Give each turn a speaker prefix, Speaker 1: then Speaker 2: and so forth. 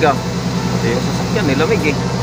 Speaker 1: nilamig ah. Kasi yung sasakyan nilamig eh.